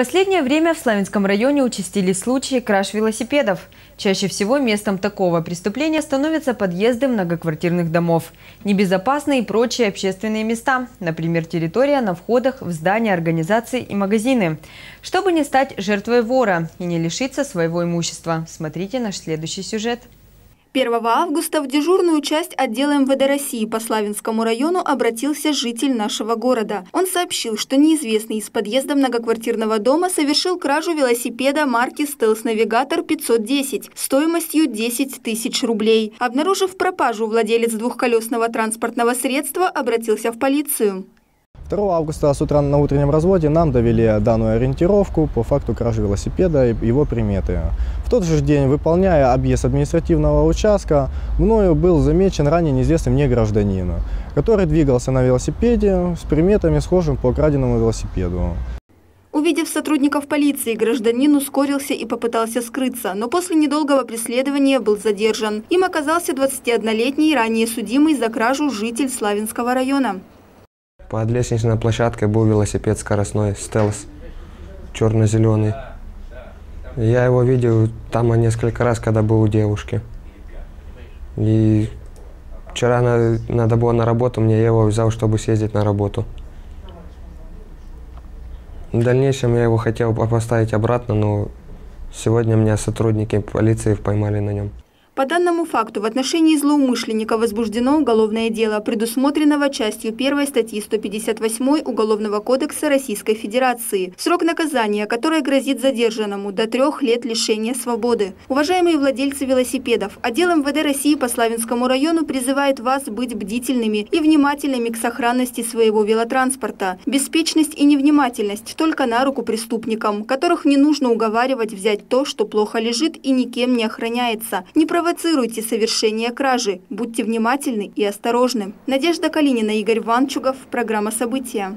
последнее время в Славянском районе участились случаи краж велосипедов. Чаще всего местом такого преступления становятся подъезды многоквартирных домов, небезопасные и прочие общественные места, например, территория на входах в здания организаций и магазины. Чтобы не стать жертвой вора и не лишиться своего имущества, смотрите наш следующий сюжет. 1 августа в дежурную часть отдела МВД России по Славянскому району обратился житель нашего города. Он сообщил, что неизвестный из подъезда многоквартирного дома совершил кражу велосипеда марки «Стелс Навигатор 510» стоимостью 10 тысяч рублей. Обнаружив пропажу, владелец двухколесного транспортного средства обратился в полицию. 2 августа с утра на утреннем разводе нам довели данную ориентировку по факту кражи велосипеда и его приметы. В тот же день, выполняя объезд административного участка, мною был замечен ранее неизвестный мне гражданин, который двигался на велосипеде с приметами, схожим по краденному велосипеду. Увидев сотрудников полиции, гражданин ускорился и попытался скрыться, но после недолгого преследования был задержан. Им оказался 21-летний ранее судимый за кражу житель Славянского района. Под лестничной площадкой был велосипед скоростной «Стелс» черно-зеленый. Я его видел там несколько раз, когда был у девушки. И вчера надо было на работу, мне его взял, чтобы съездить на работу. В дальнейшем я его хотел поставить обратно, но сегодня меня сотрудники полиции поймали на нем. По данному факту в отношении злоумышленника возбуждено уголовное дело, предусмотренного частью 1 статьи 158 Уголовного кодекса Российской Федерации. Срок наказания, который грозит задержанному до трех лет лишения свободы. Уважаемые владельцы велосипедов, отдел МВД России по Славянскому району призывает вас быть бдительными и внимательными к сохранности своего велотранспорта. Беспечность и невнимательность только на руку преступникам, которых не нужно уговаривать взять то, что плохо лежит и никем не охраняется. Не проводите провоцируйте совершение кражи. Будьте внимательны и осторожны. Надежда Калинина, Игорь Ванчугов. Программа «События».